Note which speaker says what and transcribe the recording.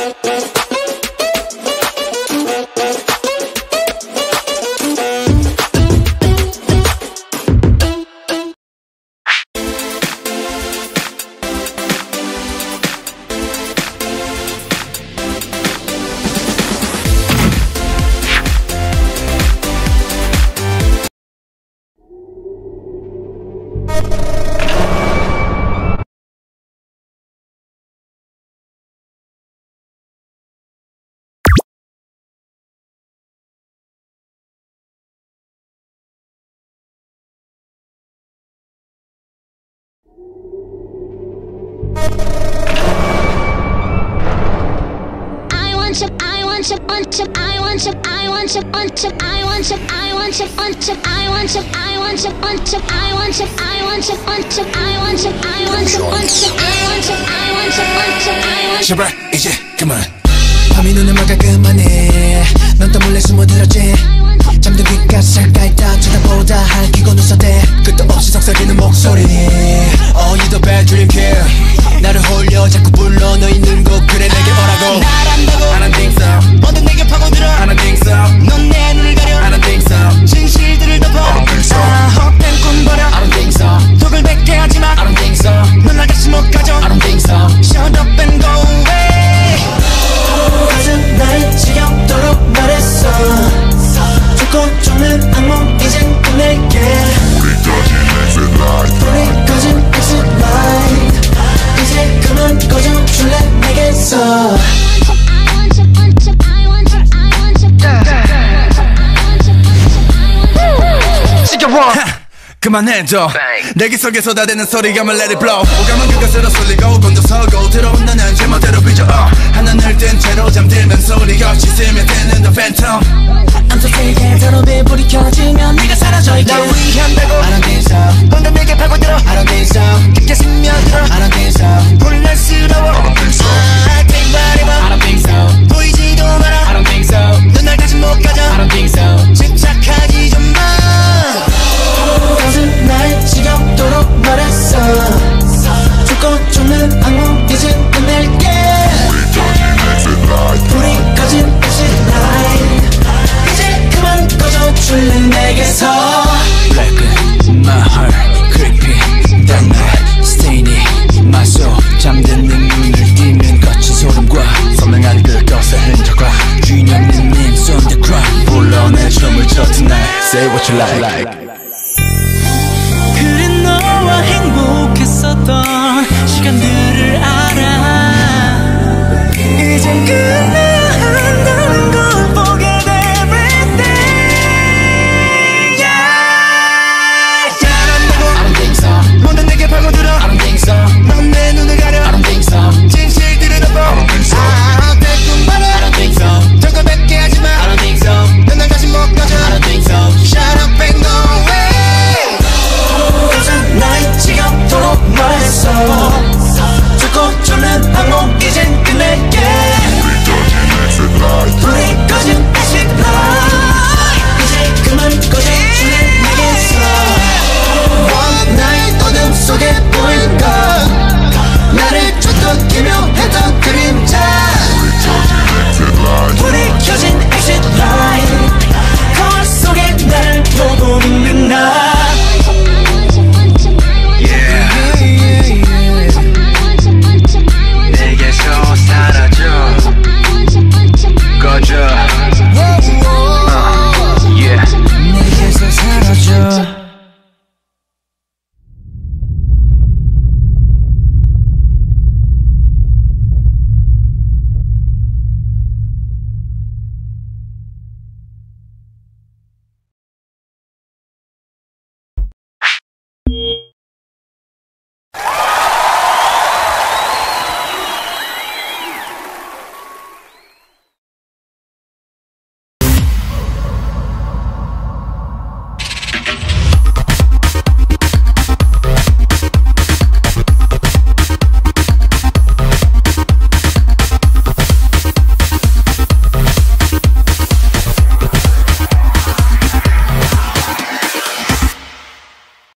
Speaker 1: Música want some, want some, I want some, I want some, want some, I want some, I want some, want some, I want some, I want some, want some, I want some, I want some, want some, I want some, I want some, want some, I want some, I want some, want some, I want some.
Speaker 2: 제발 이제 그만. 밤이 눈에 막아 그만해. 넌또 몰래 숨어들었지. 와 그만해줘. 내기 속에 쏟아대는 소리감을 let it blow 오감은 그것으로 쏠리고 던져서고
Speaker 3: 들어온다
Speaker 2: 나 say what you like.